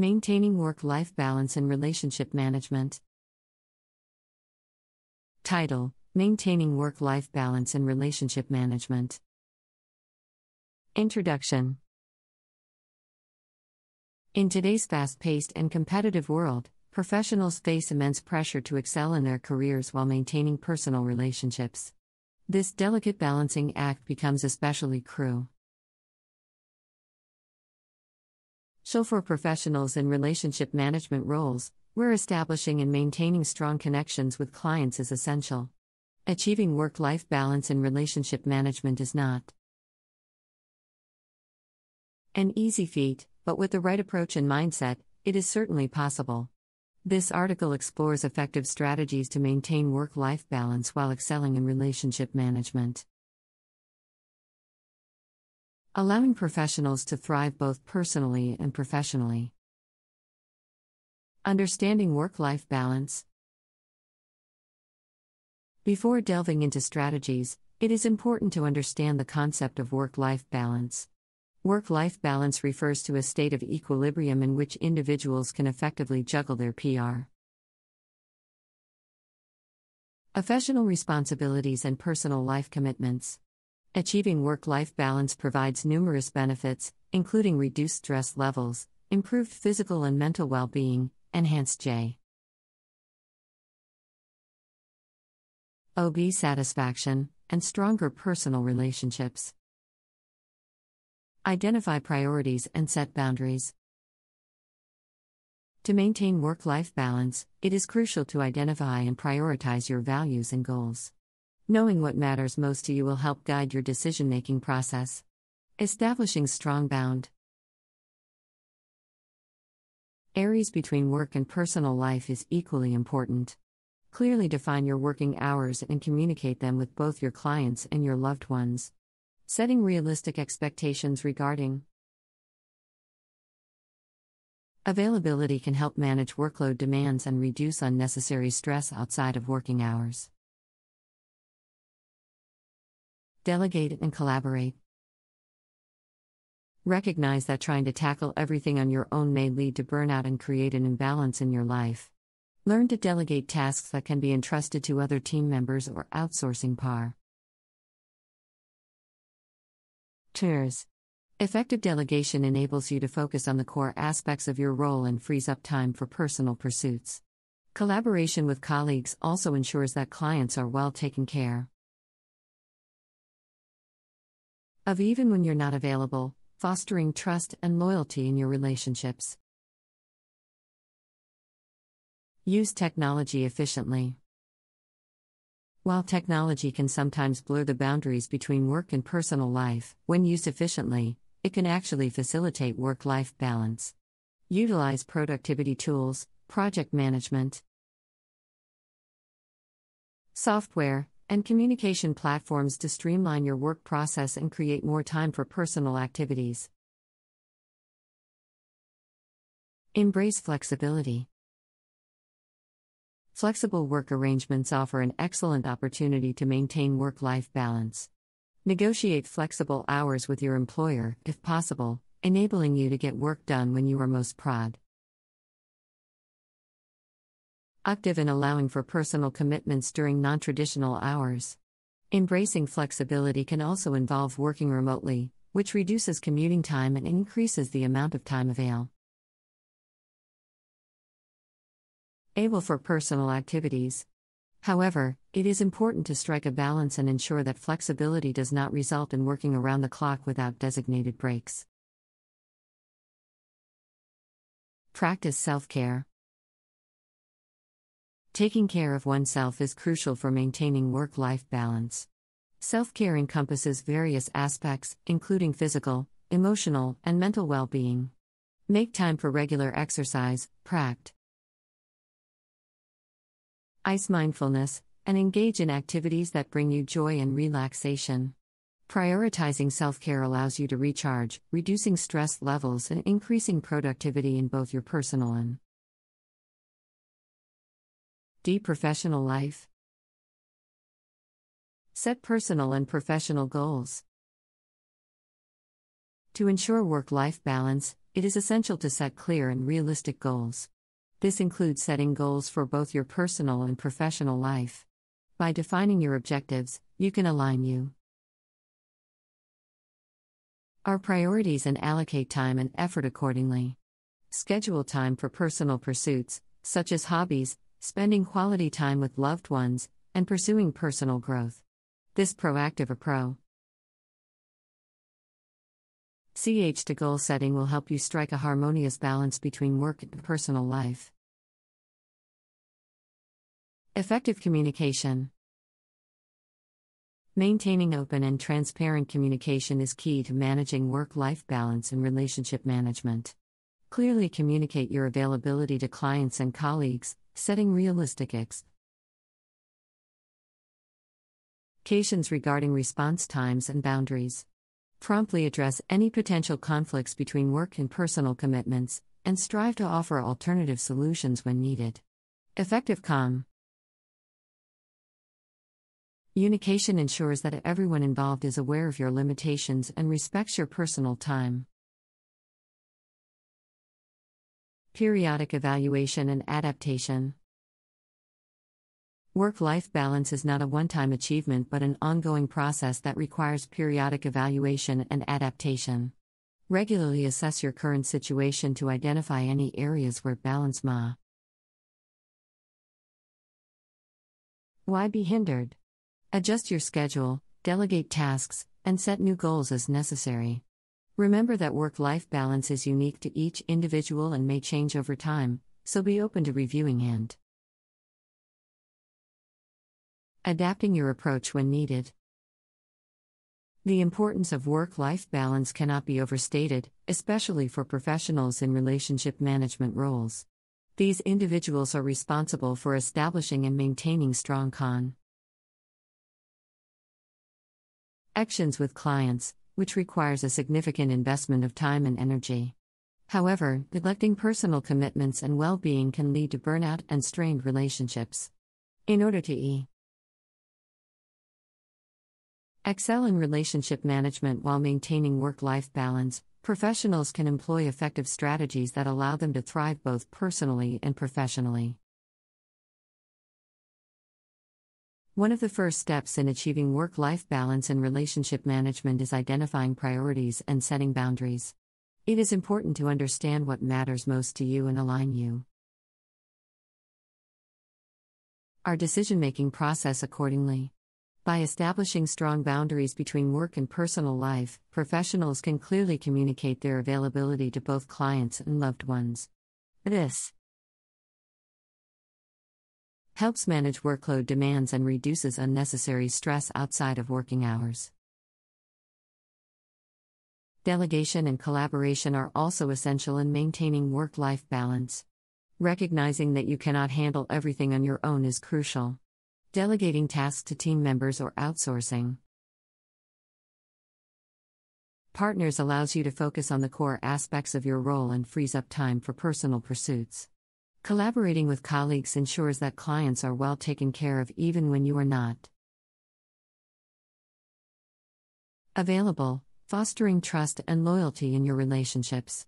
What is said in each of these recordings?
Maintaining work life balance and relationship management. Title Maintaining Work Life Balance and Relationship Management. Introduction In today's fast paced and competitive world, professionals face immense pressure to excel in their careers while maintaining personal relationships. This delicate balancing act becomes especially crucial. So, for professionals in relationship management roles, where establishing and maintaining strong connections with clients is essential. Achieving work life balance in relationship management is not an easy feat, but with the right approach and mindset, it is certainly possible. This article explores effective strategies to maintain work life balance while excelling in relationship management. Allowing professionals to thrive both personally and professionally. Understanding work life balance. Before delving into strategies, it is important to understand the concept of work life balance. Work life balance refers to a state of equilibrium in which individuals can effectively juggle their PR. Professional responsibilities and personal life commitments. Achieving work life balance provides numerous benefits, including reduced stress levels, improved physical and mental well being, enhanced J. OB satisfaction, and stronger personal relationships. Identify priorities and set boundaries. To maintain work life balance, it is crucial to identify and prioritize your values and goals. Knowing what matters most to you will help guide your decision making process. Establishing strong bound. Areas between work and personal life is equally important. Clearly define your working hours and communicate them with both your clients and your loved ones. Setting realistic expectations regarding availability can help manage workload demands and reduce unnecessary stress outside of working hours. Delegate and collaborate. Recognize that trying to tackle everything on your own may lead to burnout and create an imbalance in your life. Learn to delegate tasks that can be entrusted to other team members or outsourcing par. Tours. Effective delegation enables you to focus on the core aspects of your role and frees up time for personal pursuits. Collaboration with colleagues also ensures that clients are well taken care of even when you're not available, fostering trust and loyalty in your relationships. Use technology efficiently. While technology can sometimes blur the boundaries between work and personal life, when used efficiently, it can actually facilitate work life balance. Utilize productivity tools, project management, software, and communication platforms to streamline your work process and create more time for personal activities. Embrace flexibility. Flexible work arrangements offer an excellent opportunity to maintain work life balance. Negotiate flexible hours with your employer, if possible, enabling you to get work done when you are most proud. Active in allowing for personal commitments during non traditional hours. Embracing flexibility can also involve working remotely, which reduces commuting time and increases the amount of time available. able for personal activities. However, it is important to strike a balance and ensure that flexibility does not result in working around the clock without designated breaks. Practice self care. Taking care of oneself is crucial for maintaining work life balance. Self care encompasses various aspects, including physical, emotional, and mental well being. Make time for regular exercise, pract ice mindfulness, and engage in activities that bring you joy and relaxation. Prioritizing self care allows you to recharge, reducing stress levels and increasing productivity in both your personal and deep professional life. Set personal and professional goals. To ensure work life balance, it is essential to set clear and realistic goals. This includes setting goals for both your personal and professional life. By defining your objectives, you can align you. Our priorities and allocate time and effort accordingly. Schedule time for personal pursuits, such as hobbies, spending quality time with loved ones, and pursuing personal growth. This proactive approach CH to goal setting will help you strike a harmonious balance between work and personal life. Effective communication. Maintaining open and transparent communication is key to managing work life balance and relationship management. Clearly communicate your availability to clients and colleagues, setting realistic expectations regarding response times and boundaries. Promptly address any potential conflicts between work and personal commitments, and strive to offer alternative solutions when needed. Effective com. Unication ensures that everyone involved is aware of your limitations and respects your personal time. Periodic evaluation and adaptation. Work life balance is not a one time achievement but an ongoing process that requires periodic evaluation and adaptation. Regularly assess your current situation to identify any areas where balance ma. Why be hindered? Adjust your schedule, delegate tasks, and set new goals as necessary. Remember that work life balance is unique to each individual and may change over time, so be open to reviewing and Adapting your approach when needed. The importance of work life balance cannot be overstated, especially for professionals in relationship management roles. These individuals are responsible for establishing and maintaining strong con actions with clients, which requires a significant investment of time and energy. However, neglecting personal commitments and well being can lead to burnout and strained relationships. In order to e Excel in relationship management while maintaining work life balance. Professionals can employ effective strategies that allow them to thrive both personally and professionally. One of the first steps in achieving work life balance and relationship management is identifying priorities and setting boundaries. It is important to understand what matters most to you and align you. Our decision making process accordingly. By establishing strong boundaries between work and personal life, professionals can clearly communicate their availability to both clients and loved ones. This helps manage workload demands and reduces unnecessary stress outside of working hours. Delegation and collaboration are also essential in maintaining work life balance. Recognizing that you cannot handle everything on your own is crucial. Delegating tasks to team members or outsourcing. Partners allows you to focus on the core aspects of your role and frees up time for personal pursuits. Collaborating with colleagues ensures that clients are well taken care of even when you are not. Available, fostering trust and loyalty in your relationships.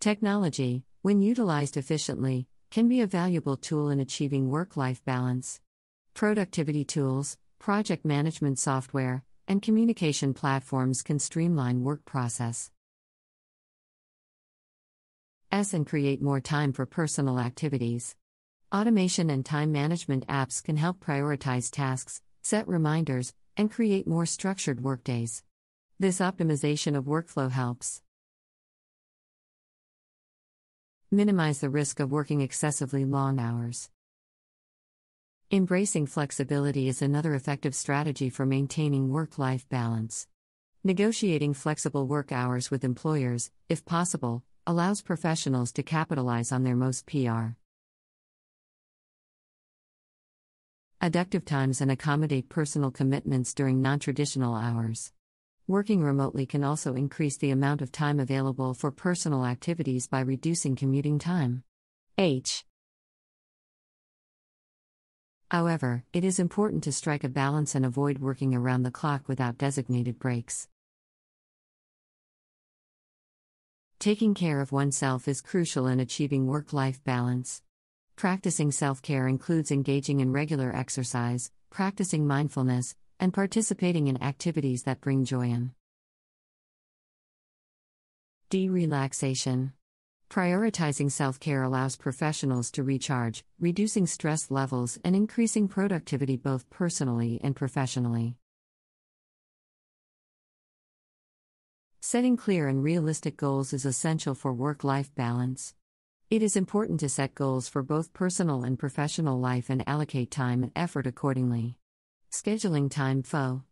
Technology, when utilized efficiently, can be a valuable tool in achieving work life balance. Productivity tools, project management software, and communication platforms can streamline work process. S and create more time for personal activities. Automation and time management apps can help prioritize tasks, set reminders, and create more structured workdays. This optimization of workflow helps Minimize the risk of working excessively long hours. Embracing flexibility is another effective strategy for maintaining work life balance. Negotiating flexible work hours with employers, if possible, allows professionals to capitalize on their most PR. Adductive times and accommodate personal commitments during non traditional hours. Working remotely can also increase the amount of time available for personal activities by reducing commuting time. H. However, it is important to strike a balance and avoid working around the clock without designated breaks. Taking care of oneself is crucial in achieving work life balance. Practicing self care includes engaging in regular exercise, practicing mindfulness, and participating in activities that bring joy in. D. Relaxation. Prioritizing self care allows professionals to recharge, reducing stress levels and increasing productivity both personally and professionally. Setting clear and realistic goals is essential for work life balance. It is important to set goals for both personal and professional life and allocate time and effort accordingly. Scheduling time FO